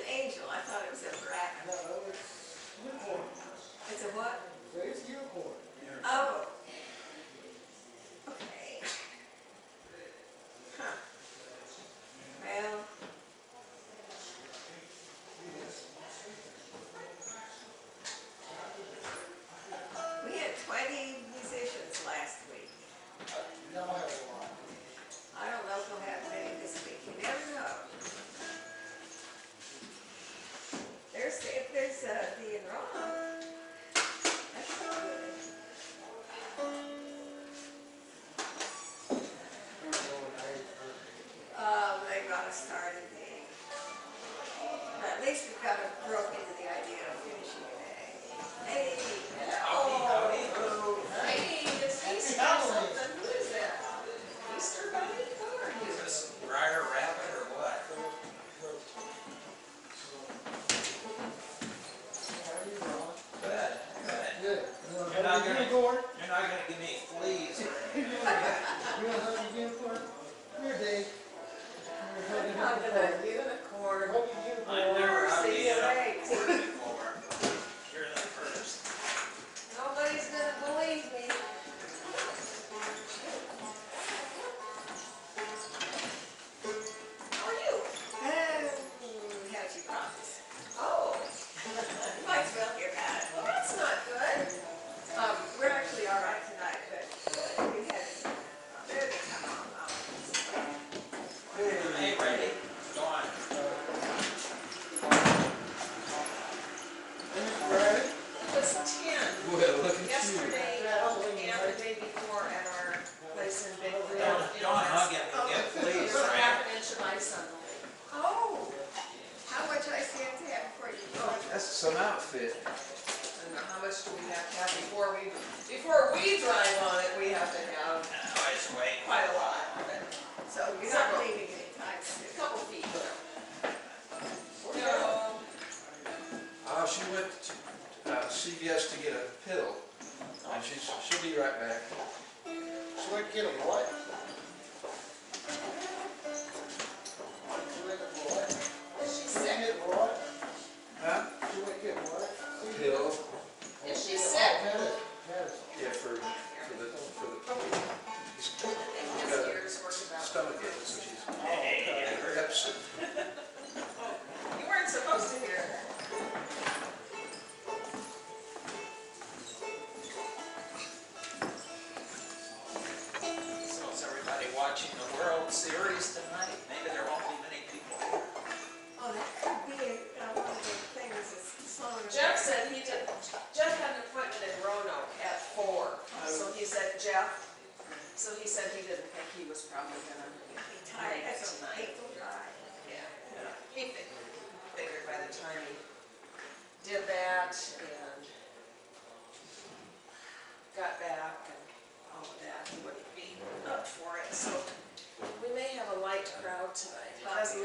an angel. I thought it was at first. least we've got a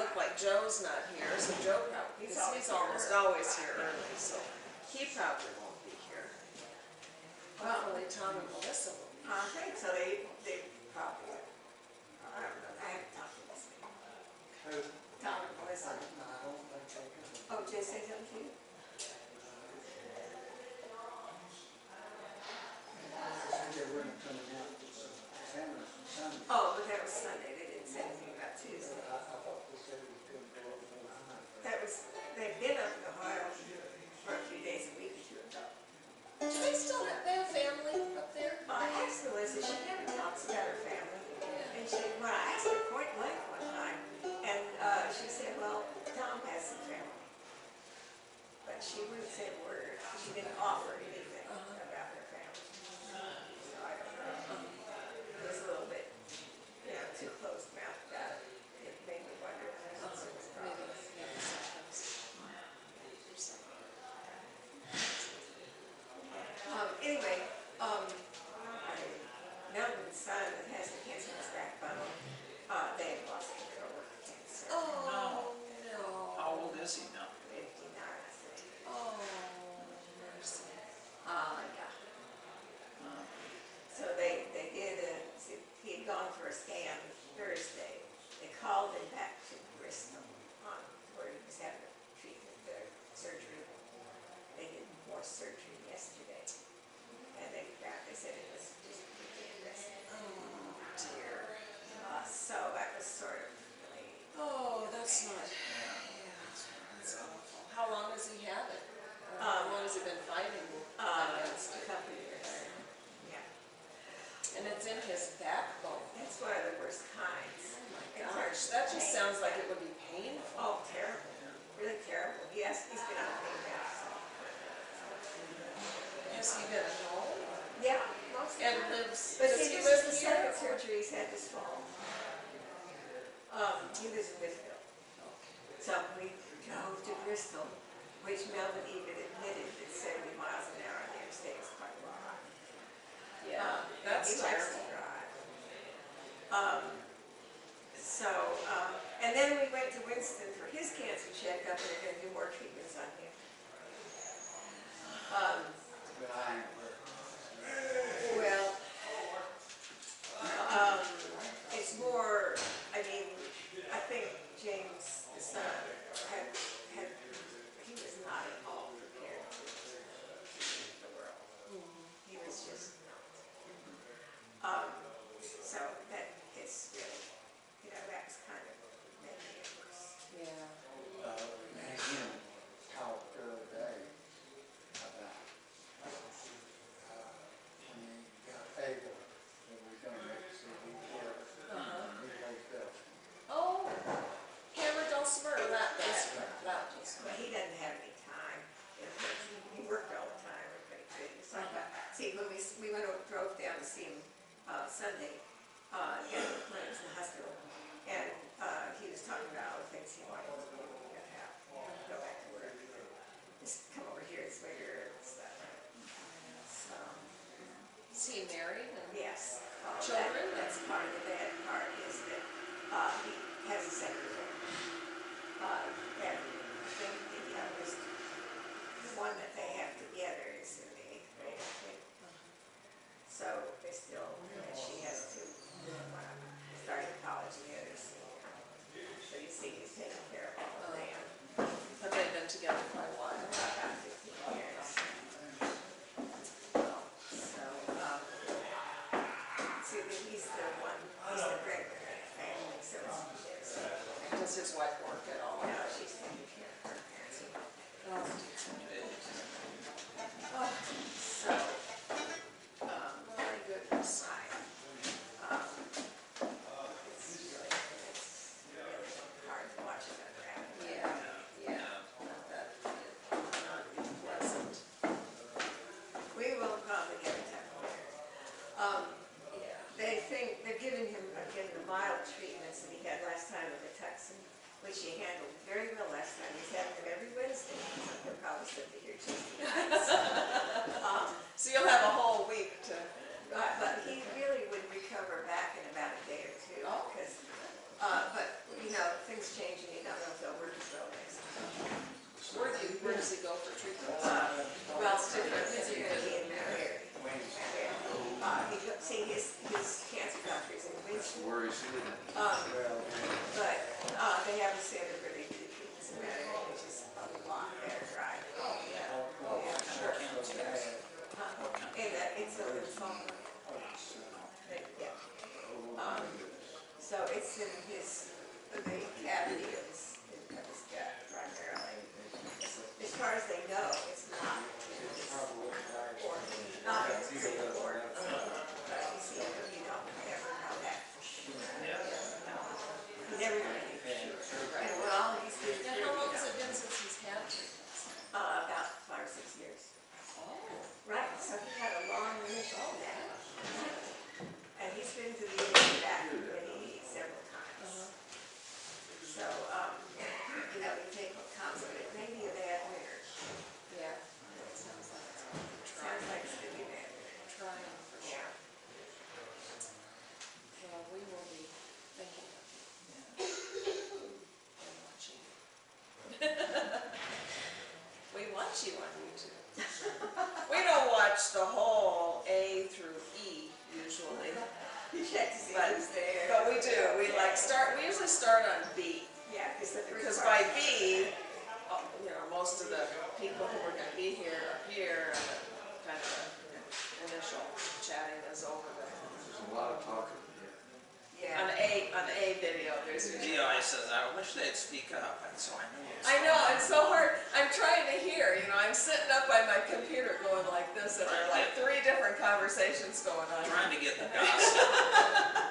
look like Joe's not here, so Joe probably, he's, he's almost always here early, so he probably won't be here. Hopefully Tom and Melissa will be. I think so, they, they probably, I haven't talked to this. Who? Tom and Melissa. No, I don't. Oh, Jay said you? she wouldn't say a word. She didn't offer anything. he in Bristol. So we drove to Bristol, which Melvin even admitted is 70 miles an hour in the interstate is quite long. Yeah, um, that's he likes to drive. Um, so, um, and then we went to Winston for his cancer checkup, and they're going to do more treatments on him. Um, his wife work at all. No, she's. for treatment. are gonna be in there. Uh, he kept saying his, his cancer doctor is in Winchester, Where is it? um, but, they have a standard where they do treatments in there, which is a long, there drive. Yeah, yeah, sure. Uh, yeah. So it's in his, the cavity of far as they know, it's you know, I says, I wish they'd speak up, and so I knew. I know, it's so hard, I'm trying to hear, you know, I'm sitting up by my computer going like this, and there are like three different conversations going on. Trying to get the gossip.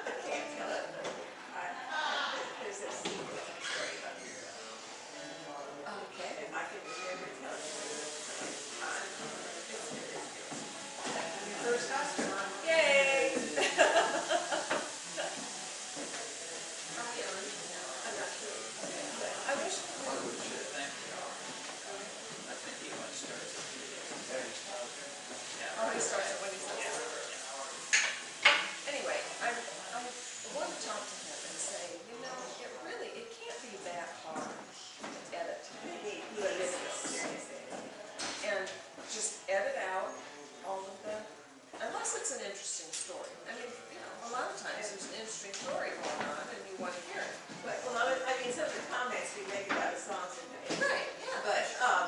story going on and you want to hear it. Right, well, I I mean, some of the comments we make about the songs Right, yeah. but, um,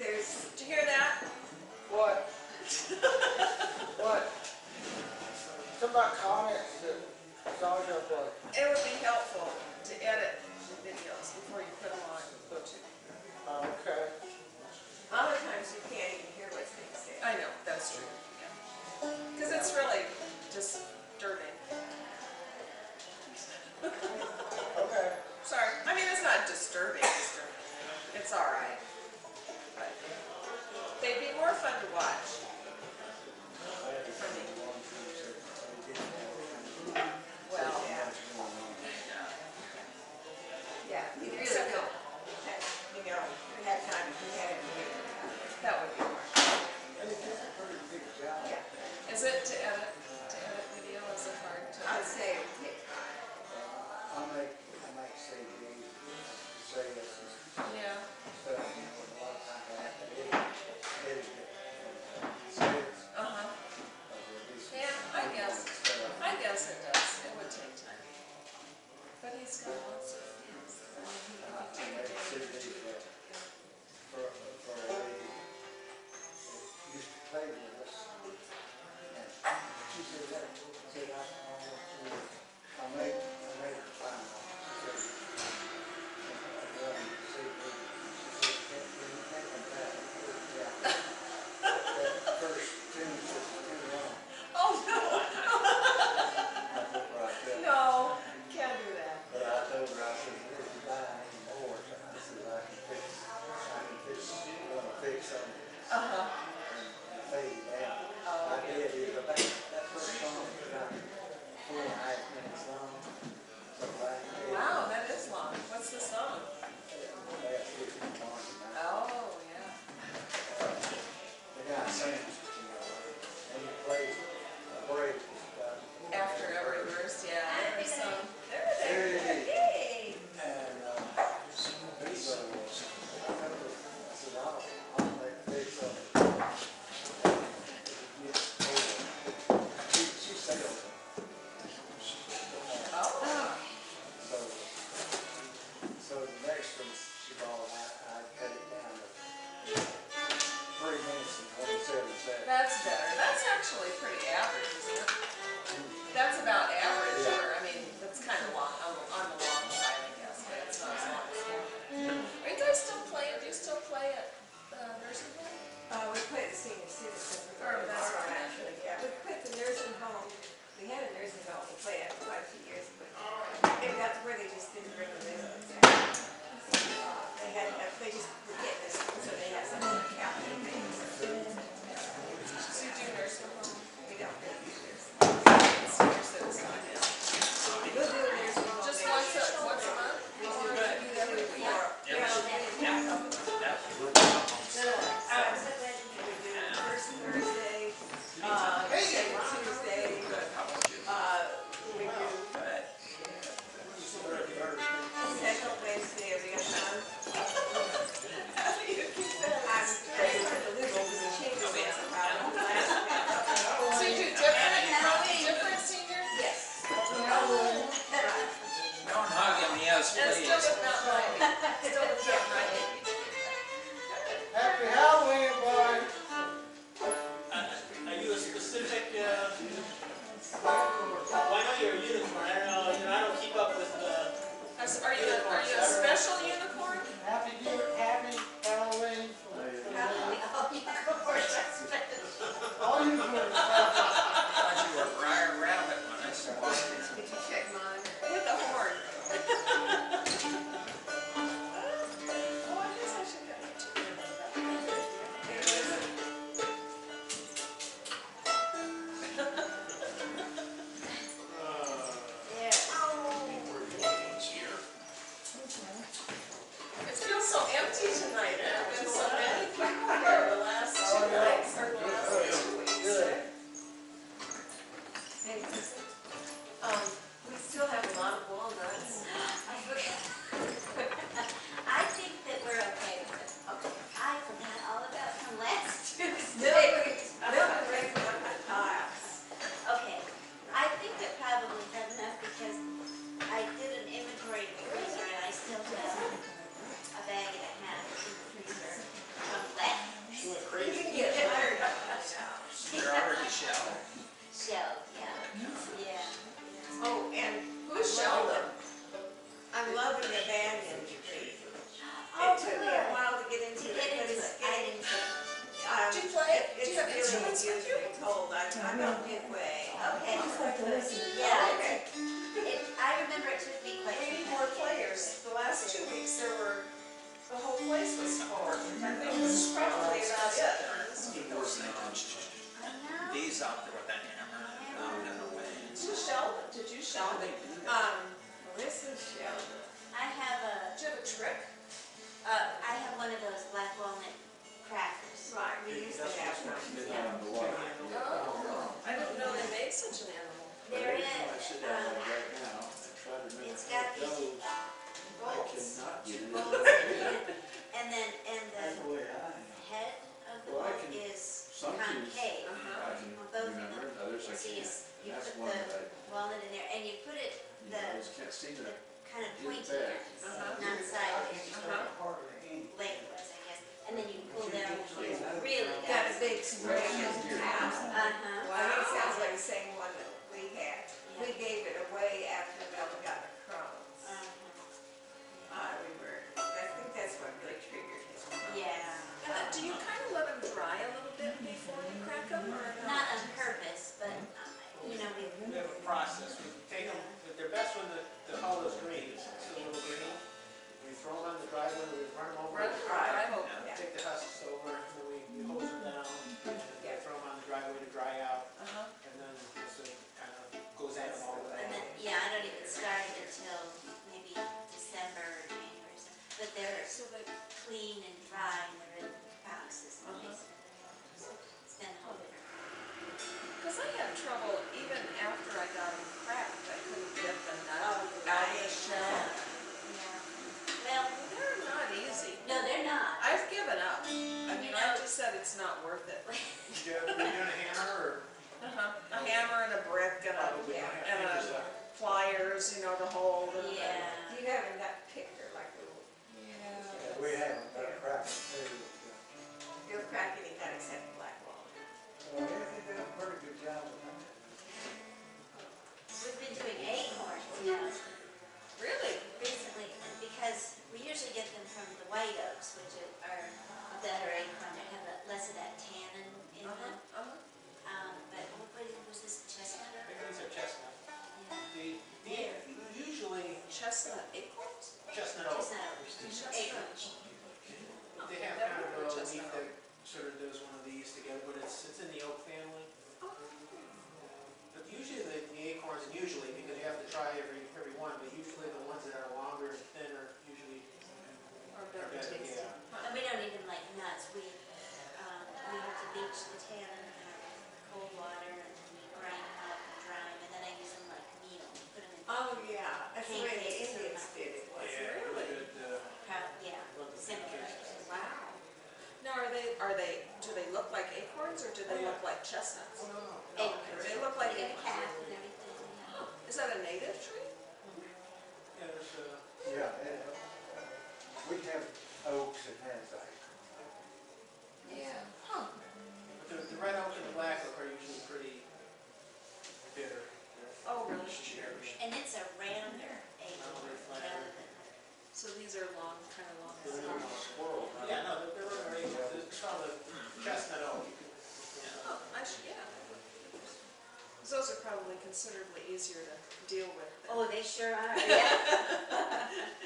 there's, did you hear that? What? What? Something about comments that songs are for. It would be helpful to edit the videos before you put them on YouTube. Oh, okay. A lot of times you can't even hear what's being said. I know, that's true. Because it's really disturbing. Okay. Sorry. I mean, it's not disturbing. disturbing. It's all right. But they'd be more fun to watch. trees out there with that hammer. Did you shell did you sell the are they, do they look like acorns or do they look like chestnuts? Acorns. They look like acorns. Is that a native? considerably easier to deal with. Oh, they sure are, yeah.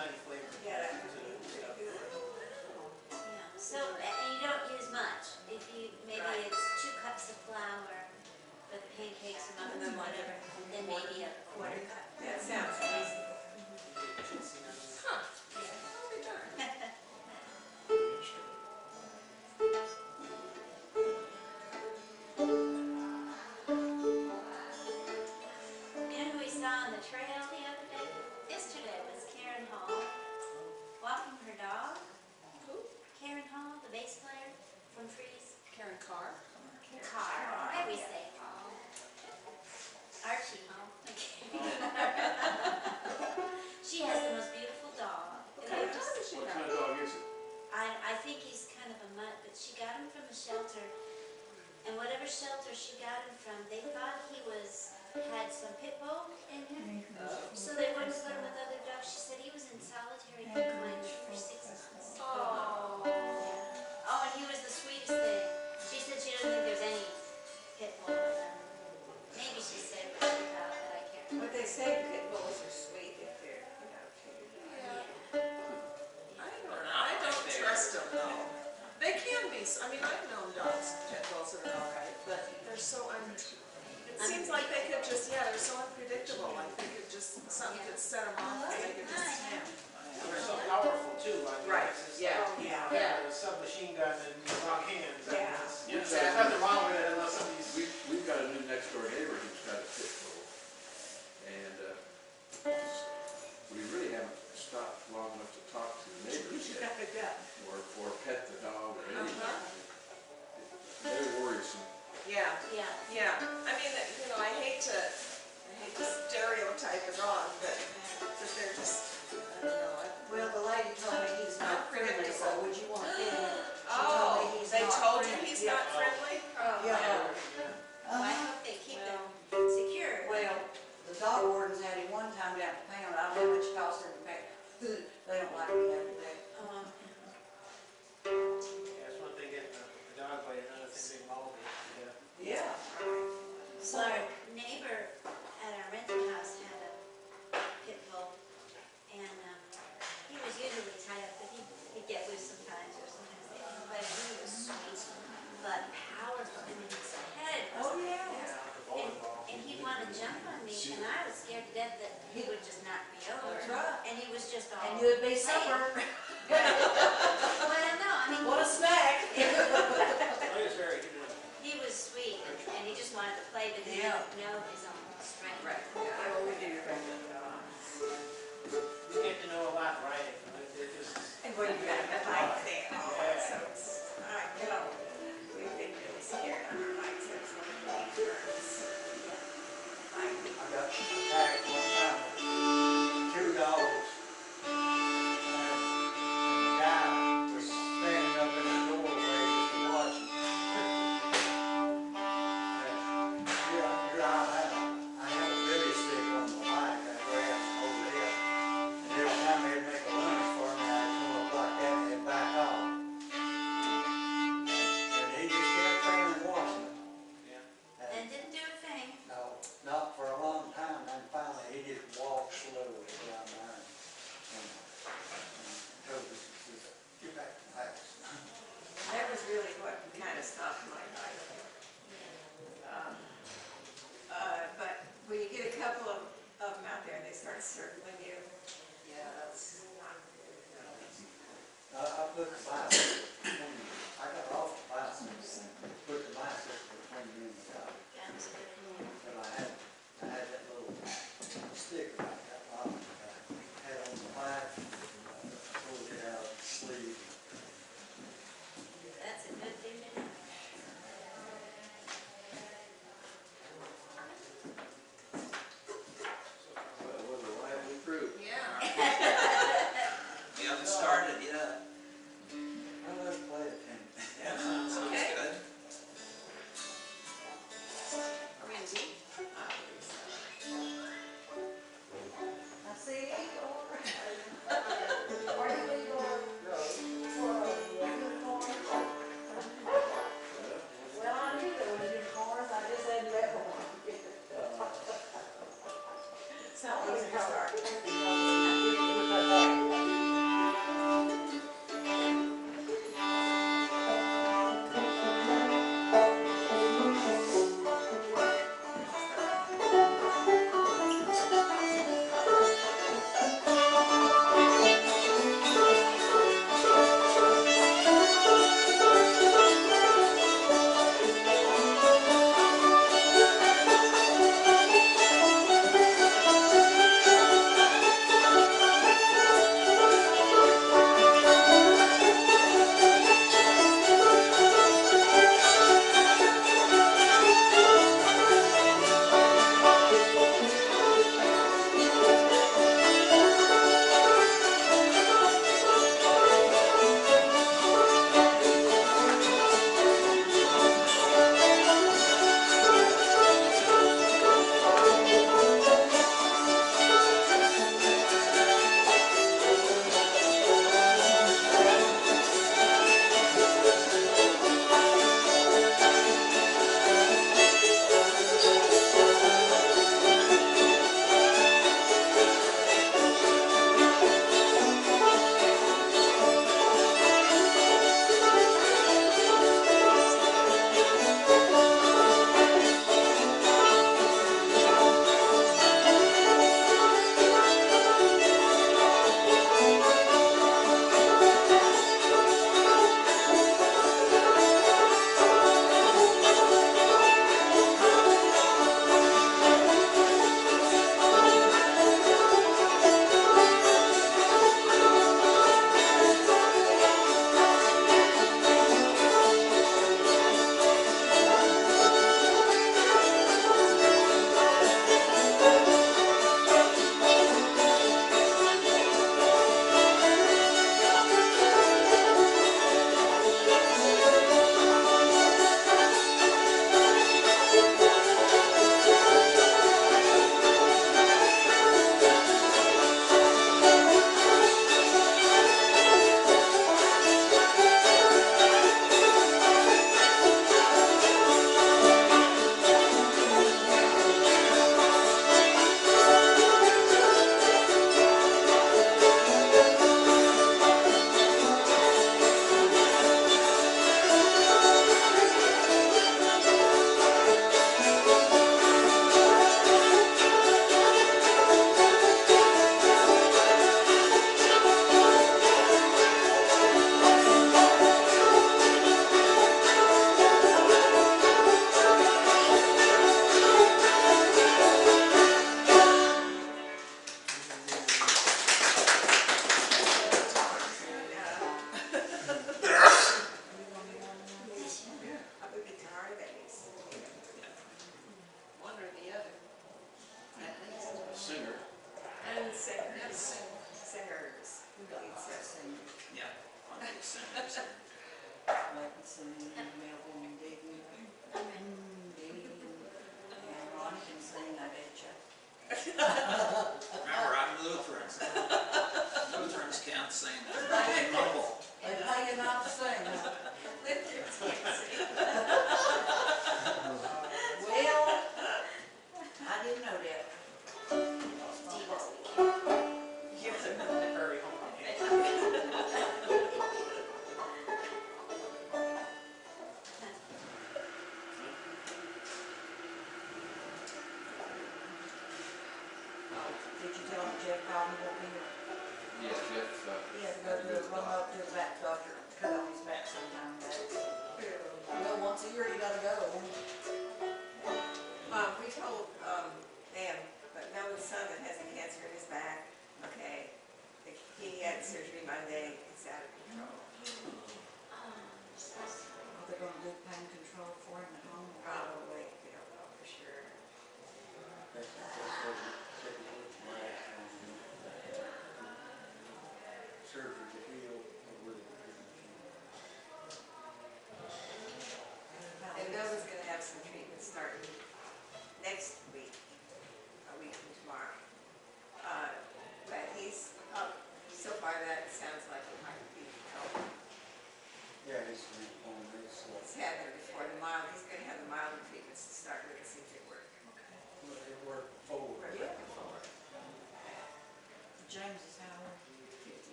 night flavor.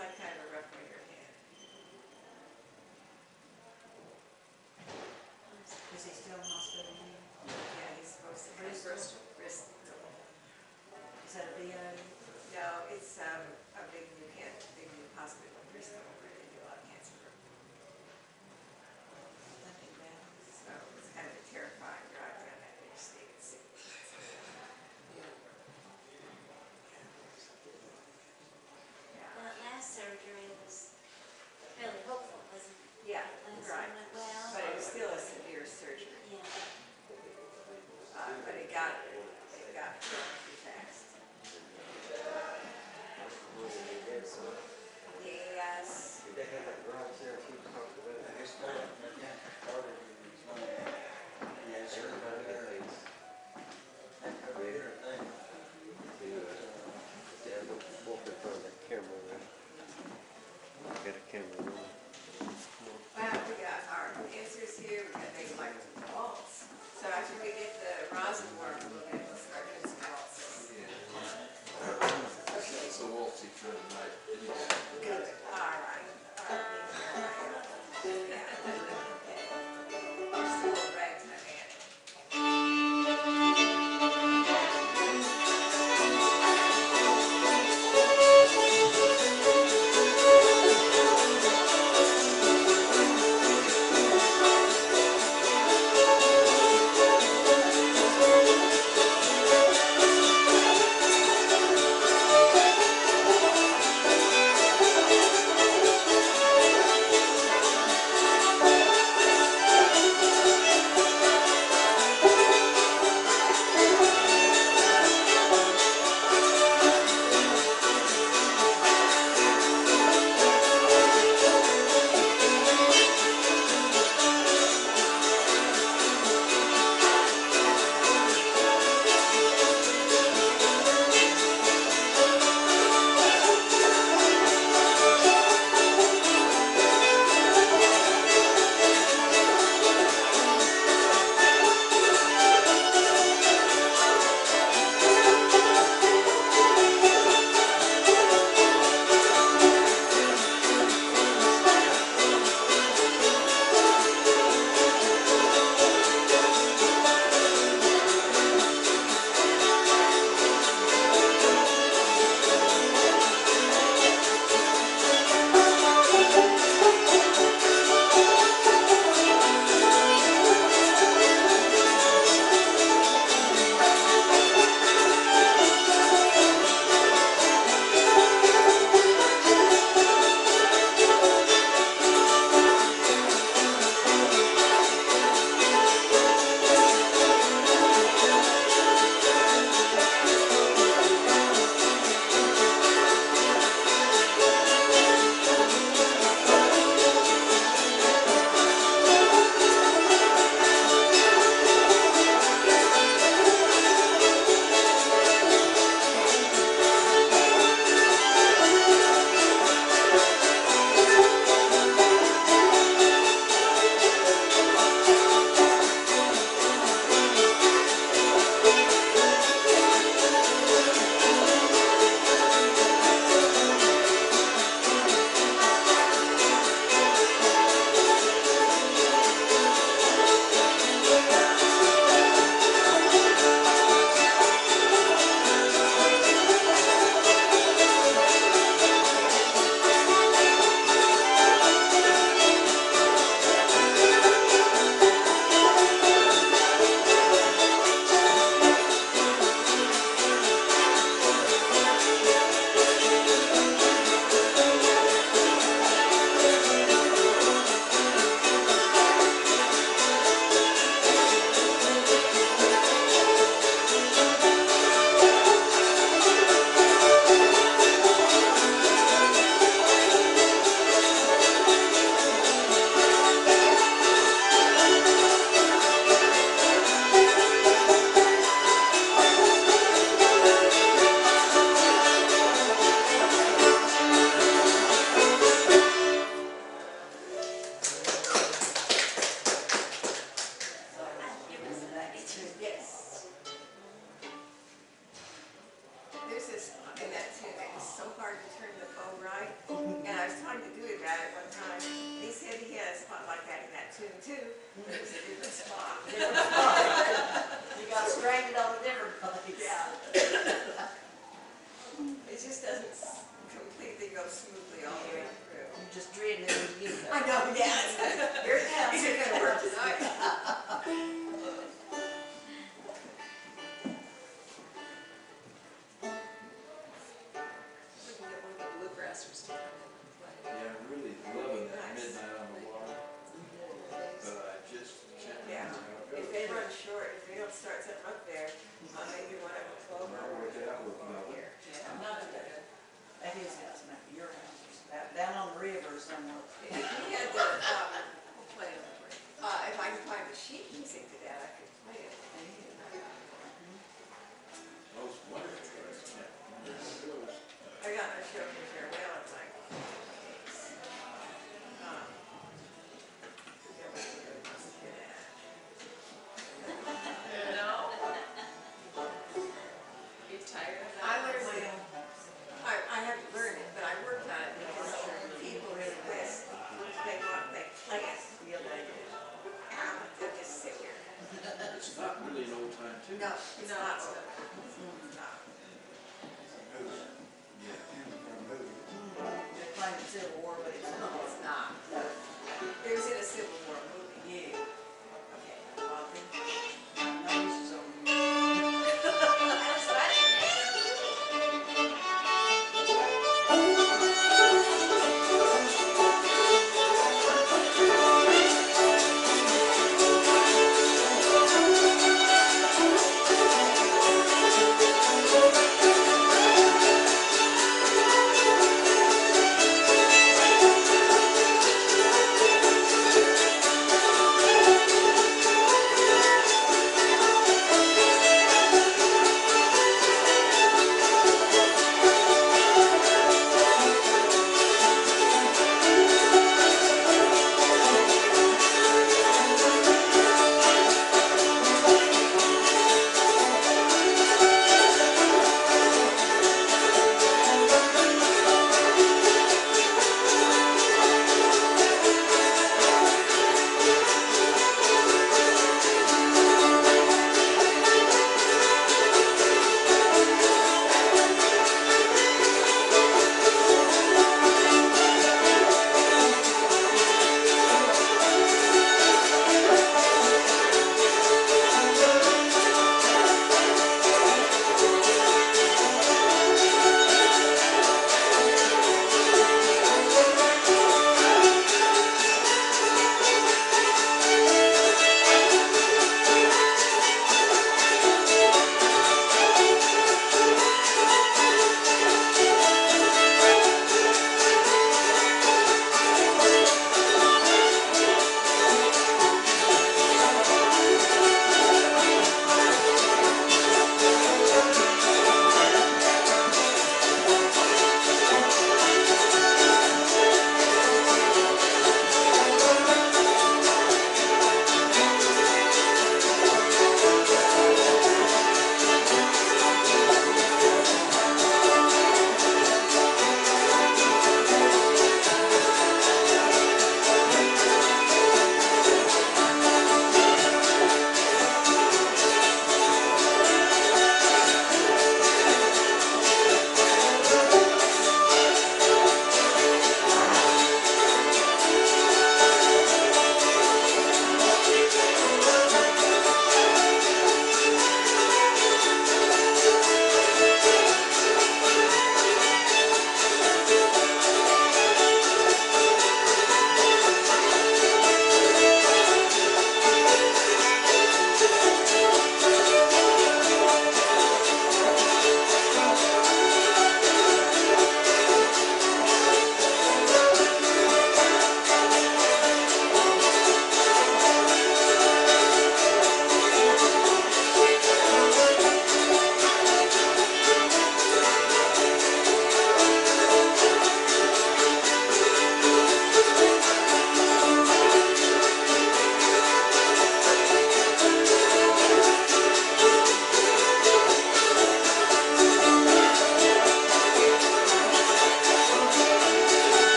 I've had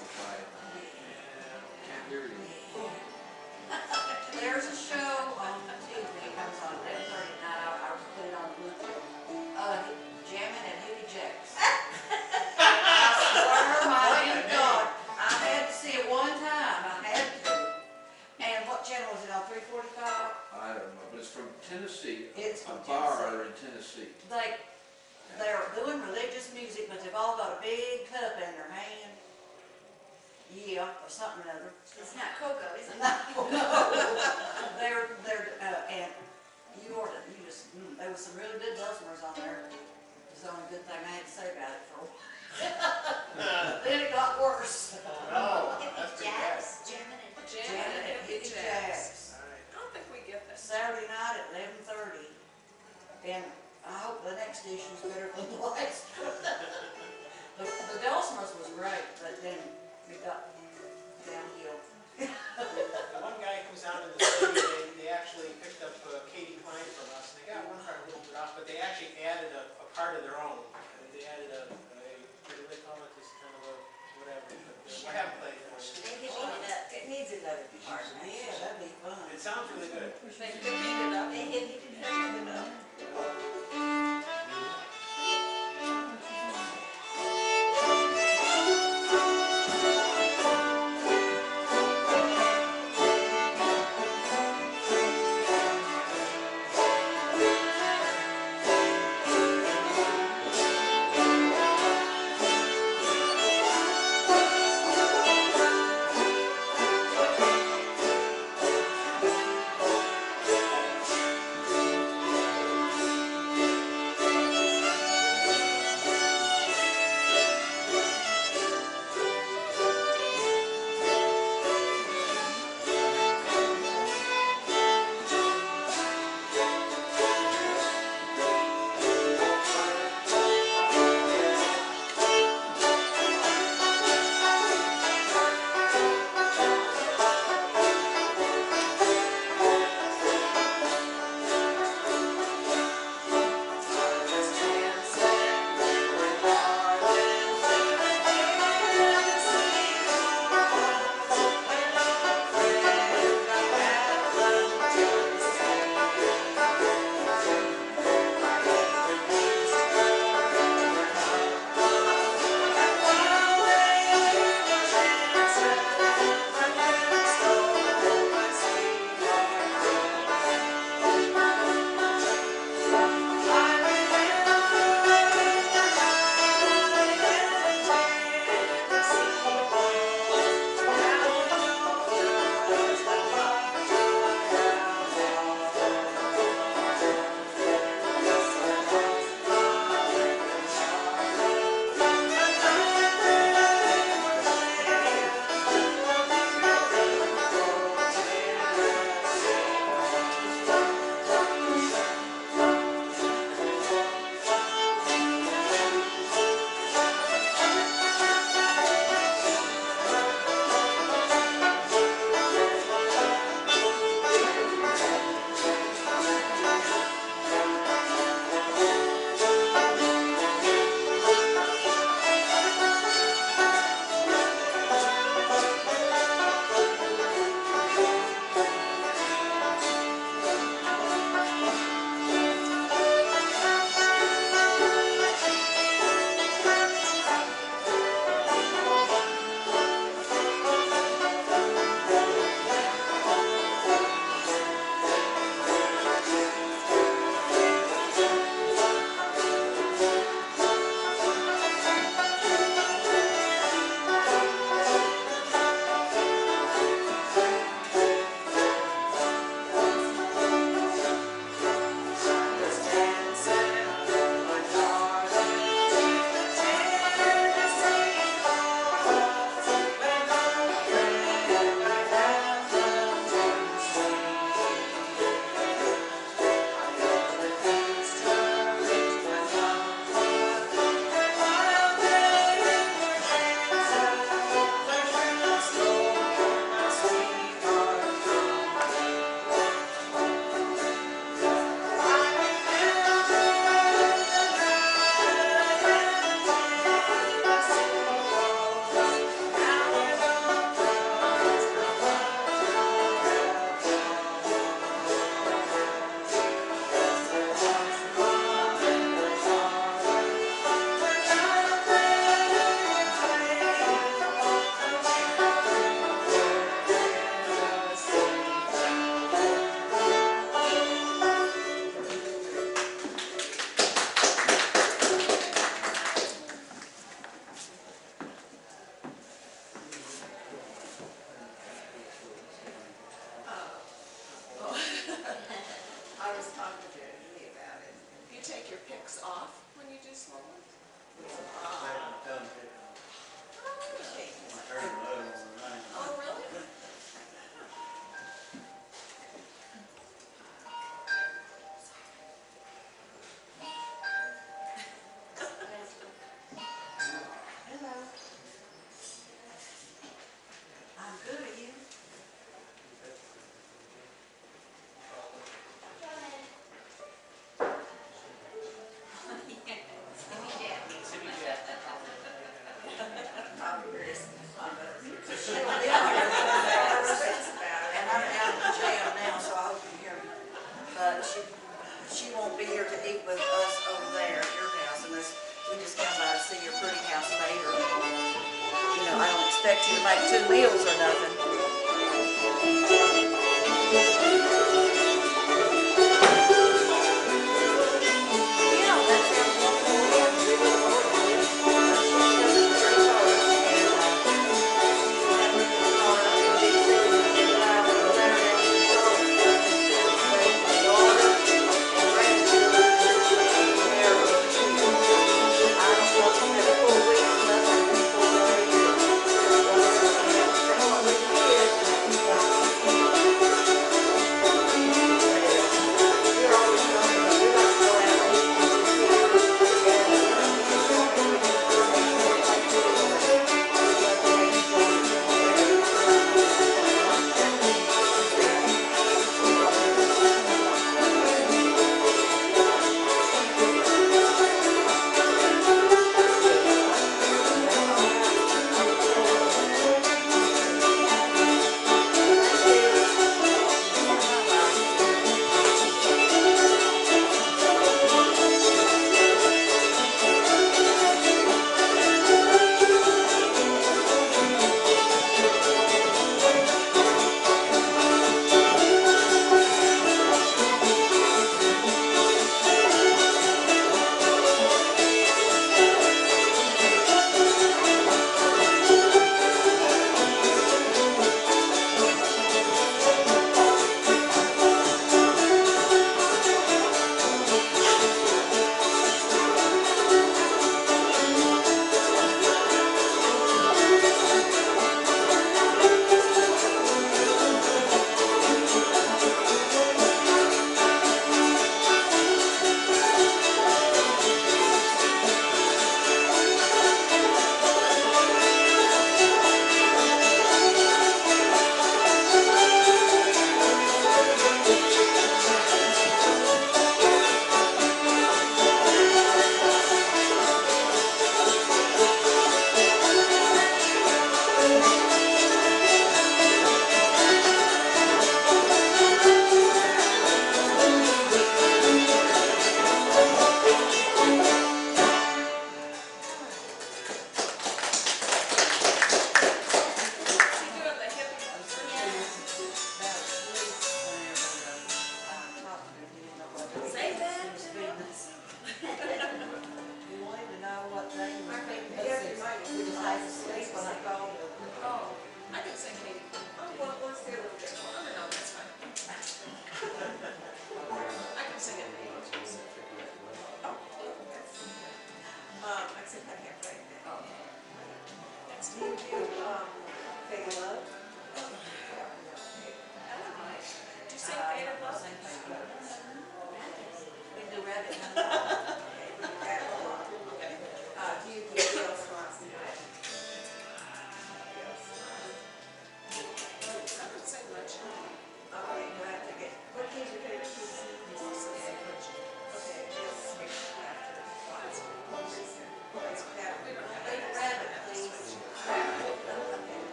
need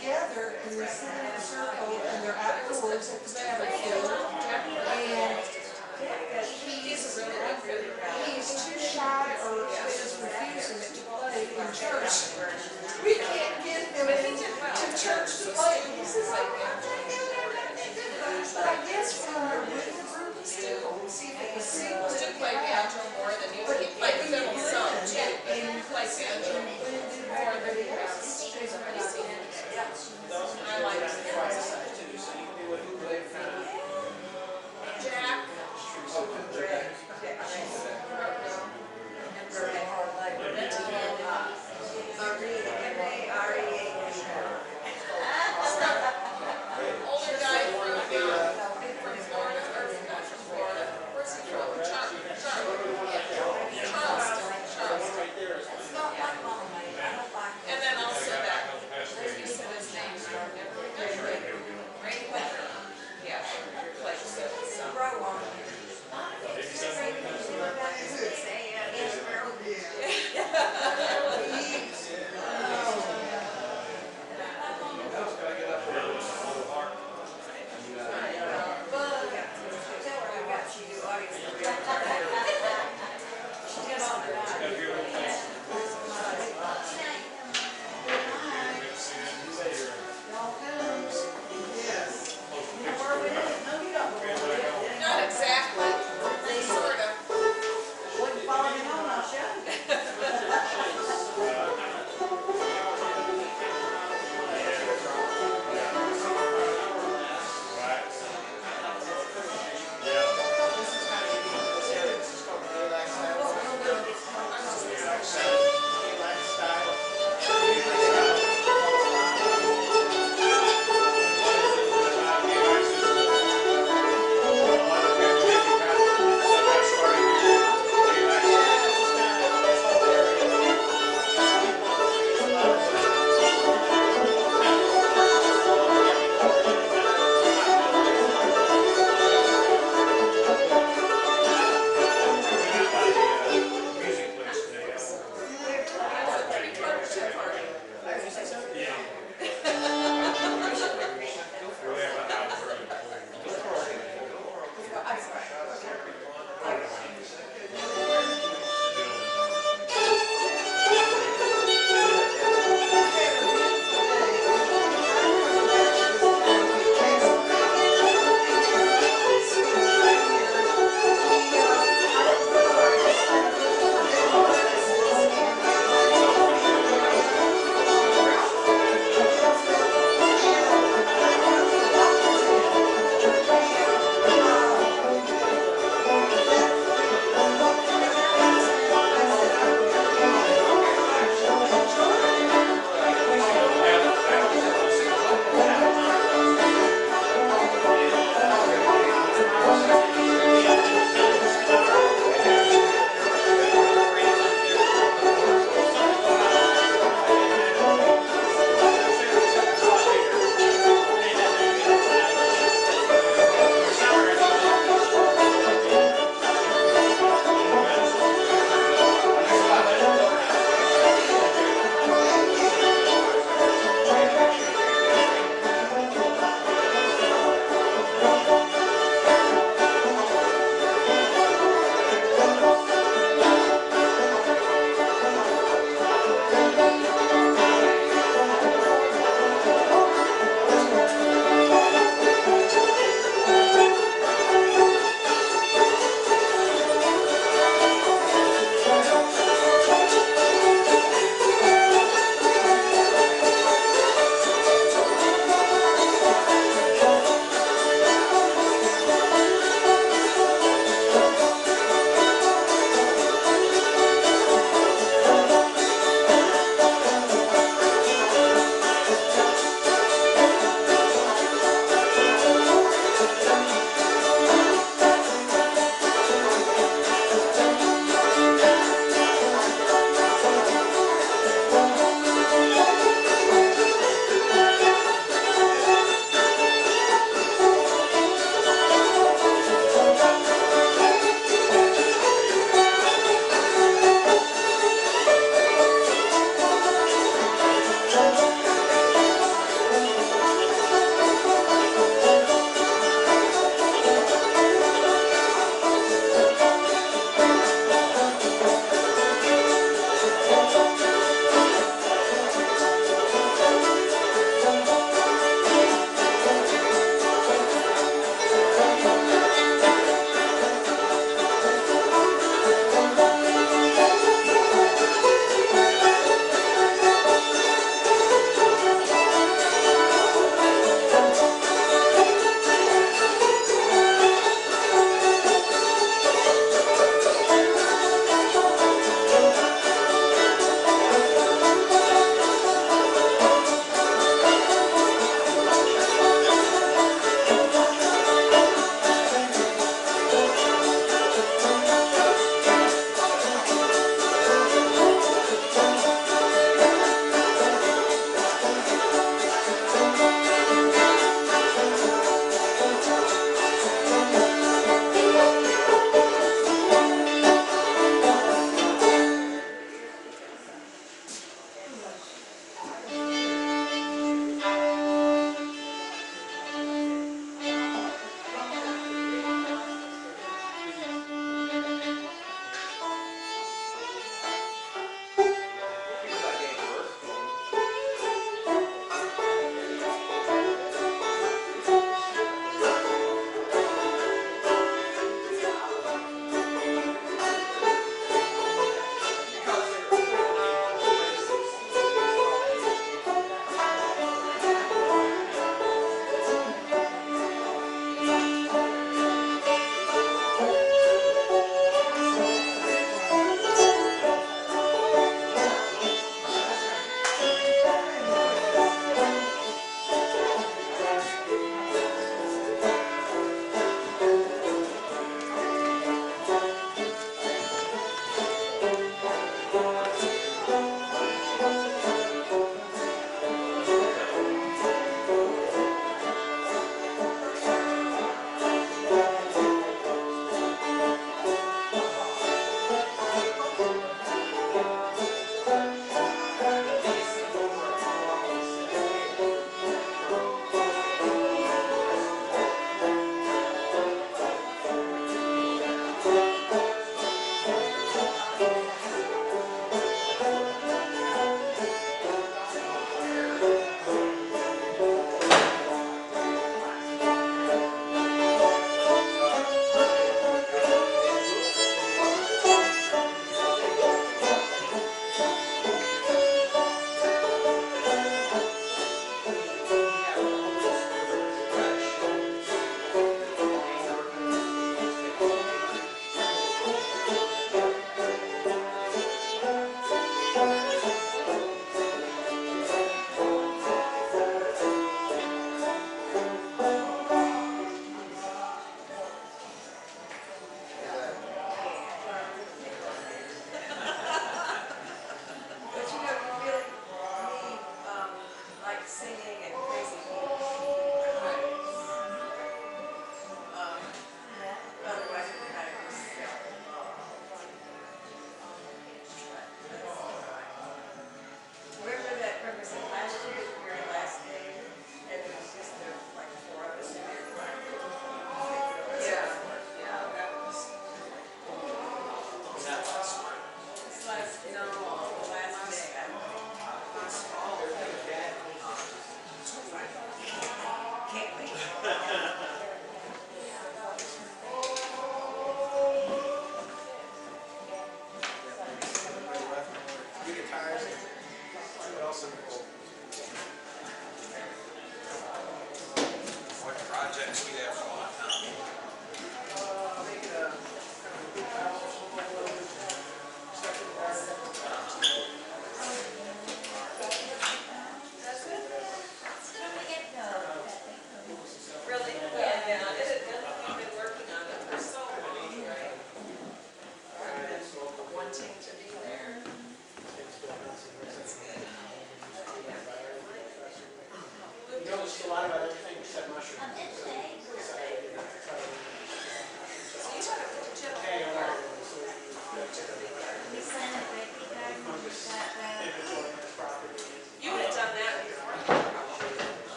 together and they sit in a circle and they're outdoors at the battlefield. And He's a really, like, really proud. he's too shy or is refusing to play in church. We can't get him to church to play. He says, I But I guess a written group of people, see if it was single. Stu played banjo more than you, he played fiddle some too, but he played banjo more than those are I like it. twice too, so you can do a new play kind of. Jack. Jack. Jack.